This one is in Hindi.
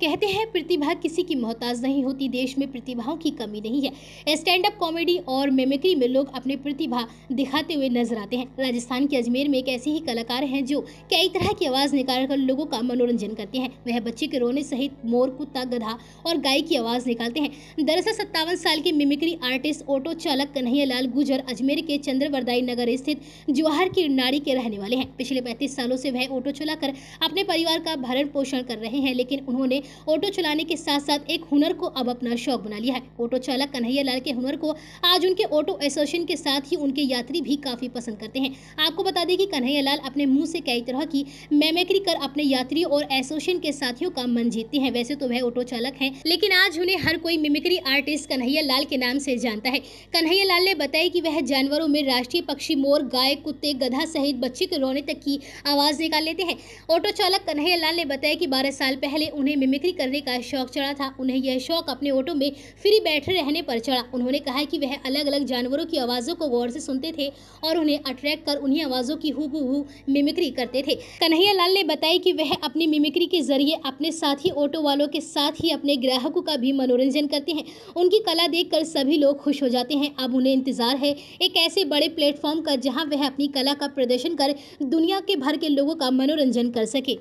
कहते हैं, प्रतिभा किसी की मोहताज नहीं होती, देश में प्रतिभाओं की कमी नहीं है। स्टैंड अप कॉमेडी और मेमिक्री में लोग अपनी प्रतिभा दिखाते हुए नज़र आते हैं। राजस्थान के अजमेर में एक ऐसे ही कलाकार हैं जो कई तरह की आवाज़ निकाल कर लोगों का मनोरंजन करते हैं। वह बच्चे के रोने सहित मोर, कुत्ता, गधा और गाय की आवाज़ निकालते हैं। दरअसल सत्तावन साल के मिमिक्री आर्टिस्ट, ऑटो चालक कन्हैया लाल गुजर अजमेर के चंद्रवरदाई नगर स्थित जवाहर की नाड़ी के रहने वाले हैं। पिछले पैंतीस सालों से वह ऑटो चलाकर अपने परिवार का भरण पोषण कर रहे हैं, लेकिन उन्होंने ऑटो चलाने के साथ साथ एक हुनर को अब अपना शौक बना लिया है। ऑटो चालक कन्हैया लाल के हुनर को आज उनके ऑटो एसोसिएशन के साथ ही उनके यात्री भी काफ़ी पसंद करते हैं। आपको बता दें कि कन्हैया लाल अपने मुँह से कई तरह की मेमेक्री कर अपने यात्रियों और एसोसिएशन के साथियों का मन जीतती हैं। वैसे तो वह ऑटो चालक है, लेकिन आज उन्हें हर कोई मिमिक्री आर्टिस्ट कन्हैया लाल के नाम से जानता है। कन्हैया लाल ने बताया कि वह जानवरों में राष्ट्रीय पक्षी, मोर, गाय, कुत्ते, गधा सहित बच्चे के रोने तक की आवाज़ निकाल लेते हैं। ऑटो चालक कन्हैया लाल ने बताया कि बारह साल पहले उन्हें करने का शौक चढ़ा था। उन्हें यह शौक अपने ऑटो में फ्री बैठे रहने पर चढ़ा। उन्होंने कहा कि वह अलग अलग जानवरों की आवाज़ों को गौर से सुनते थे और उन्हें अट्रैक्ट कर उन्हीं आवाज़ों की हु हु मिमिक्री करते थे। कन्हैया लाल ने बताया कि वह अपनी मिमिक्री के ज़रिए अपने साथी ऑटो वालों के साथ ही अपने ग्राहकों का भी मनोरंजन करते हैं। उनकी कला देखकर सभी लोग खुश हो जाते हैं। अब उन्हें इंतज़ार है एक ऐसे बड़े प्लेटफॉर्म का जहाँ वह अपनी कला का प्रदर्शन कर दुनिया के भर के लोगों का मनोरंजन कर सके।